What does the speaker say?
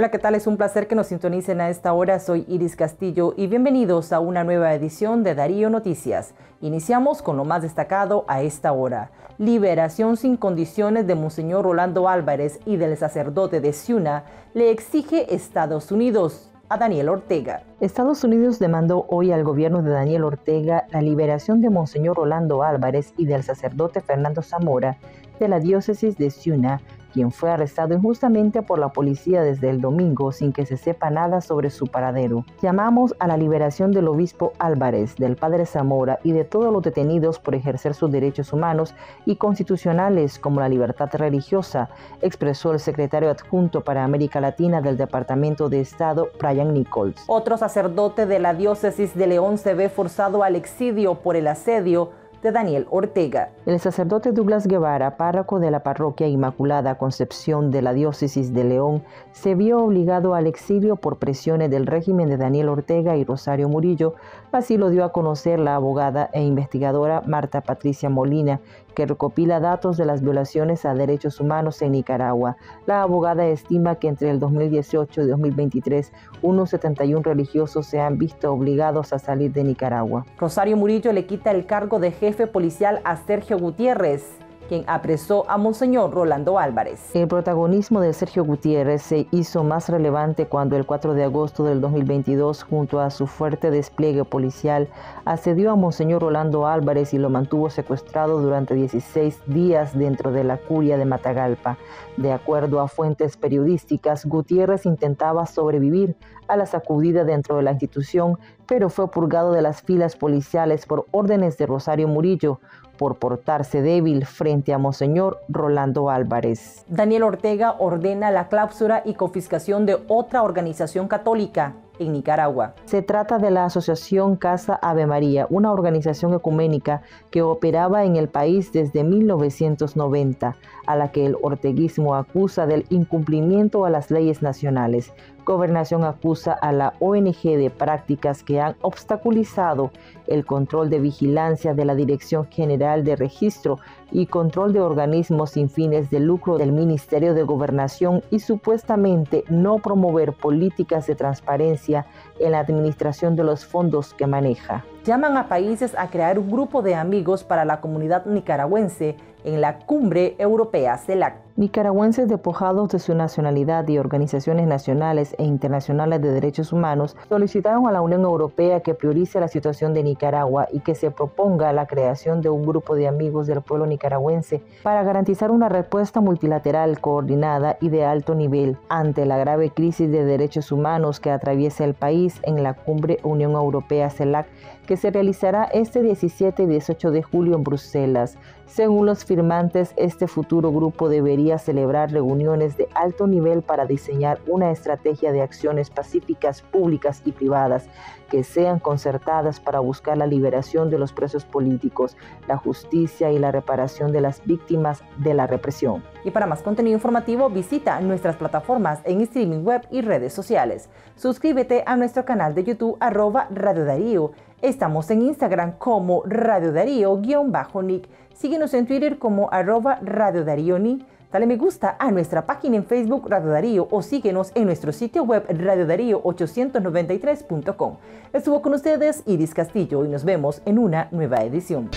Hola, ¿qué tal? Es un placer que nos sintonicen a esta hora. Soy Iris Castillo y bienvenidos a una nueva edición de Darío Noticias. Iniciamos con lo más destacado a esta hora. Liberación sin condiciones de Monseñor Rolando Álvarez y del sacerdote de Ciuna le exige Estados Unidos a Daniel Ortega. Estados Unidos demandó hoy al gobierno de Daniel Ortega la liberación de Monseñor Rolando Álvarez y del sacerdote Fernando Zamora de la diócesis de Ciuna quien fue arrestado injustamente por la policía desde el domingo sin que se sepa nada sobre su paradero. Llamamos a la liberación del obispo Álvarez, del padre Zamora y de todos los detenidos por ejercer sus derechos humanos y constitucionales como la libertad religiosa, expresó el secretario adjunto para América Latina del Departamento de Estado, Brian Nichols. Otro sacerdote de la diócesis de León se ve forzado al exilio por el asedio de Daniel Ortega. El sacerdote Douglas Guevara, párroco de la parroquia Inmaculada Concepción de la diócesis de León, se vio obligado al exilio por presiones del régimen de Daniel Ortega y Rosario Murillo, así lo dio a conocer la abogada e investigadora Marta Patricia Molina, que recopila datos de las violaciones a derechos humanos en Nicaragua. La abogada estima que entre el 2018 y 2023 unos 71 religiosos se han visto obligados a salir de Nicaragua. Rosario Murillo le quita el cargo de jefe policial a Sergio Gutiérrez quien apresó a Monseñor Rolando Álvarez. El protagonismo de Sergio Gutiérrez se hizo más relevante cuando el 4 de agosto del 2022, junto a su fuerte despliegue policial, asedió a Monseñor Rolando Álvarez y lo mantuvo secuestrado durante 16 días dentro de la curia de Matagalpa. De acuerdo a fuentes periodísticas, Gutiérrez intentaba sobrevivir a la sacudida dentro de la institución, pero fue purgado de las filas policiales por órdenes de Rosario Murillo, por portarse débil frente a Monseñor Rolando Álvarez. Daniel Ortega ordena la clausura y confiscación de otra organización católica en Nicaragua. Se trata de la Asociación Casa Ave María, una organización ecuménica que operaba en el país desde 1990, a la que el orteguismo acusa del incumplimiento a las leyes nacionales. Gobernación acusa a la ONG de prácticas que han obstaculizado el control de vigilancia de la Dirección General de Registro y Control de Organismos sin fines de lucro del Ministerio de Gobernación y supuestamente no promover políticas de transparencia en la administración de los fondos que maneja. Llaman a países a crear un grupo de amigos para la comunidad nicaragüense en la cumbre europea CELAC. Nicaragüenses despojados de su nacionalidad y organizaciones nacionales e internacionales de derechos humanos solicitaron a la Unión Europea que priorice la situación de Nicaragua y que se proponga la creación de un grupo de amigos del pueblo nicaragüense para garantizar una respuesta multilateral coordinada y de alto nivel ante la grave crisis de derechos humanos que atraviesa el país en la cumbre Unión Europea CELAC que se realizará este 17 y 18 de julio en Bruselas. Según los firmantes, este futuro grupo debería celebrar reuniones de alto nivel para diseñar una estrategia de acciones pacíficas públicas y privadas que sean concertadas para buscar la liberación de los presos políticos, la justicia y la reparación de las víctimas de la represión. Y para más contenido informativo visita nuestras plataformas en streaming web y redes sociales. Suscríbete a nuestro canal de YouTube arroba Radio Darío. Estamos en Instagram como Radio Darío-Nick. Síguenos en Twitter como arroba Radio Darío Nick Dale me gusta a nuestra página en Facebook Radio Darío o síguenos en nuestro sitio web radiodarío893.com. Estuvo con ustedes Iris Castillo y nos vemos en una nueva edición.